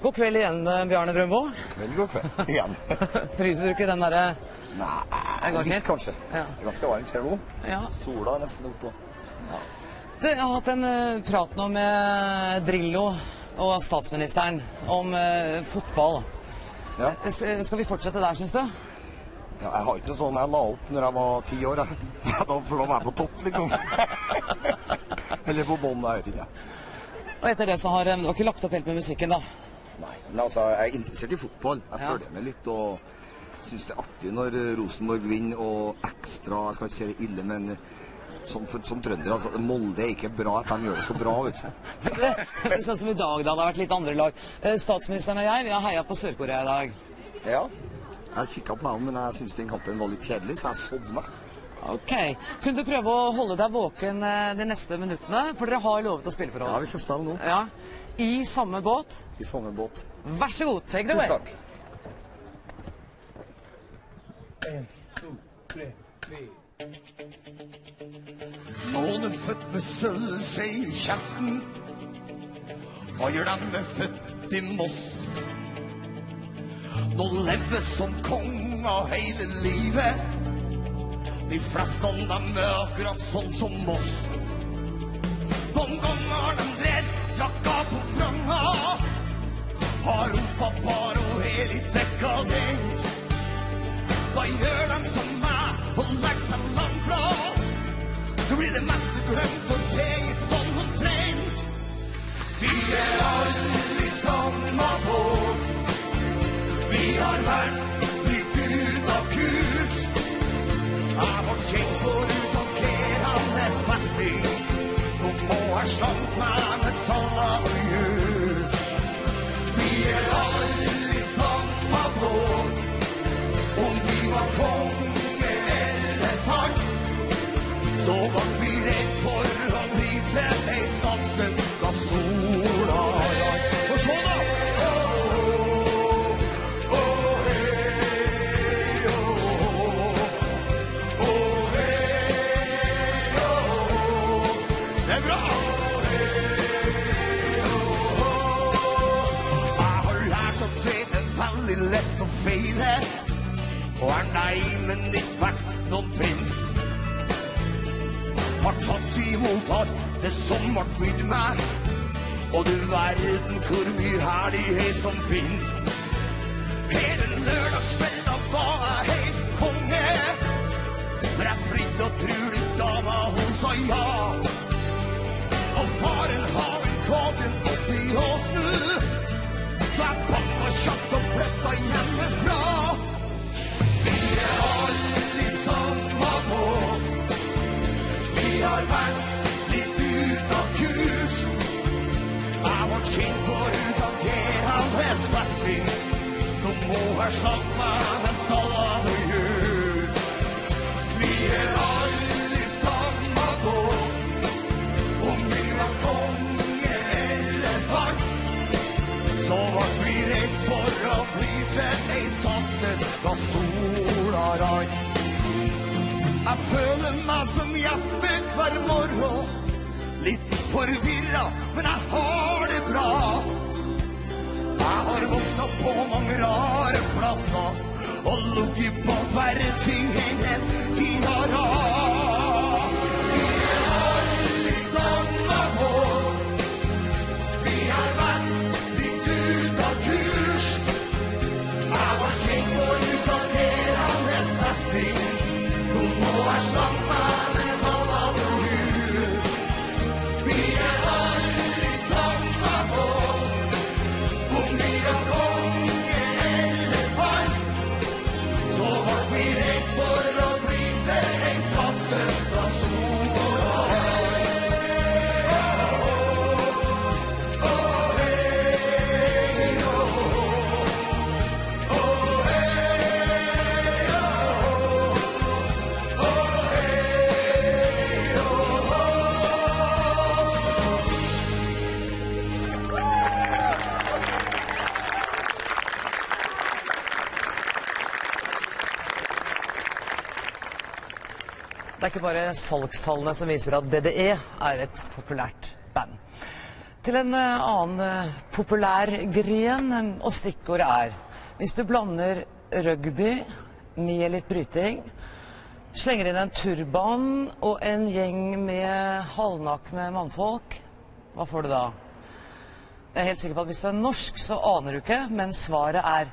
God kveld igjen, Bjarne Brøndbo. Kveld, god kveld igjen. Fryser du ikke den derre Nei, litt kanskje. Ja. Det er ganske varmt her nå. Ja. Sola er nesten oppå. Du, jeg har hatt en uh, prat nå med Drillo og statsministeren om uh, fotball. Ja. Eh, Skal vi fortsette der, syns du? ja, jeg har ikke noe sånn jeg la opp når jeg var ti år. Jeg. Da, for da var jeg på topp, liksom. Eller på bånn, jeg vet ikke. Og etter det så har eh, Du har ikke lagt opp helt med musikken, da? Nei, men altså, jeg er interessert i fotball. Jeg Ja. følger med litt og syns det er artig når Rosenborg vinner og ekstra Jeg skal ikke si det ille, men som, for, som trønder, altså, Molde er ikke bra at de gjør det så bra, vet du. sånn som i dag, da. Det har vært litt andre lag. Eh, Statsministeren og jeg vi har heia på Sør-Korea i dag. Ja. Jeg kikka på dem, men jeg syns den kampen var litt kjedelig, så jeg sovna. Ok. Kunne du prøve å holde deg våken eh, de neste minuttene? For dere har lovet å spille for oss. Ja, vi skal spille nå. Ja. I samme båt. I samme båt. Vær så god, take it Tusen takk. away. takk. Noen er født med sølvskje i kjeften. Hva gjør dem med født i Moss? Noen lever som konger hele livet. De fleste av dem er akkurat sånn som oss. Så blir det meste glemt og teget sånn omtrent. Vi er alle i samme båt. Vi har vært så man blir redd for å til ei samfunn da sola. Og se da! Det er bra! Jeg har lært at det veldig lett å feile. Og er nei, men ikke vært noen prins har tatt imot alt det som vart bydd meg. Og du verden hvor mye herlighet som fins. en lørdagskveld da var jeg helt konge. For jeg flydde og trulet dama, hun sa ja. Og faren har en kabel oppi åsen. Så jeg pakka kjapt og flytta hjemmefra. Vi er har vært litt ut av kurs. Er vårt kjent for utagerende festing. Nå må meg med salat og jus. Vi er Jeg føler meg som Jeppe hver morgen. Litt forvirra, men jeg har det bra. Jeg har våkna på mange rare plasser og ligget på verre ting enn en har Vi Det er ikke bare salgstallene som viser at DDE er et populært band. Til en eh, annen eh, populær gren, eh, og stikkordet er hvis du blander rugby med litt bryting, slenger inn en turban og en gjeng med halvnakne mannfolk, hva får du da? Jeg er helt sikker på at hvis du er norsk, så aner du ikke, men svaret er